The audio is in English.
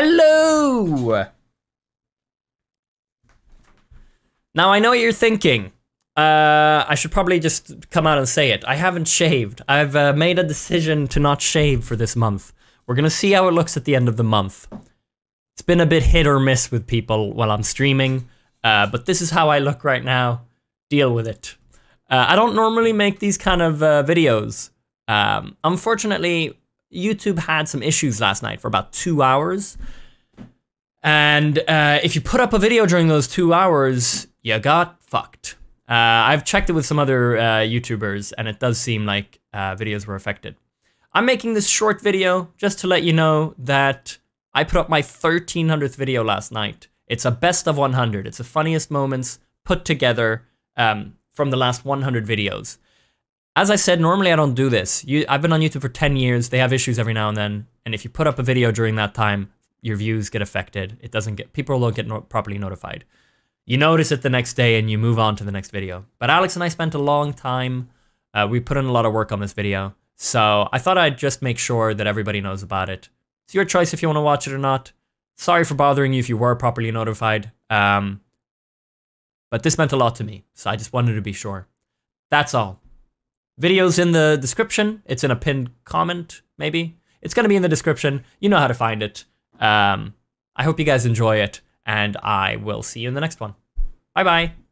Hello! Now I know what you're thinking. Uh, I should probably just come out and say it. I haven't shaved. I've uh, made a decision to not shave for this month. We're gonna see how it looks at the end of the month. It's been a bit hit or miss with people while I'm streaming, uh, but this is how I look right now. Deal with it. Uh, I don't normally make these kind of uh, videos. Um, unfortunately, YouTube had some issues last night for about two hours. And uh, if you put up a video during those two hours, you got fucked. Uh, I've checked it with some other uh, YouTubers, and it does seem like uh, videos were affected. I'm making this short video just to let you know that I put up my 1300th video last night. It's a best of 100. It's the funniest moments put together um, from the last 100 videos. As I said, normally I don't do this. You, I've been on YouTube for 10 years. They have issues every now and then. And if you put up a video during that time, your views get affected. It doesn't get, people don't get no, properly notified. You notice it the next day and you move on to the next video. But Alex and I spent a long time. Uh, we put in a lot of work on this video. So I thought I'd just make sure that everybody knows about it. It's your choice if you want to watch it or not. Sorry for bothering you if you were properly notified. Um, but this meant a lot to me, so I just wanted to be sure. That's all. Video's in the description. It's in a pinned comment, maybe. It's going to be in the description. You know how to find it. Um, I hope you guys enjoy it, and I will see you in the next one. Bye bye.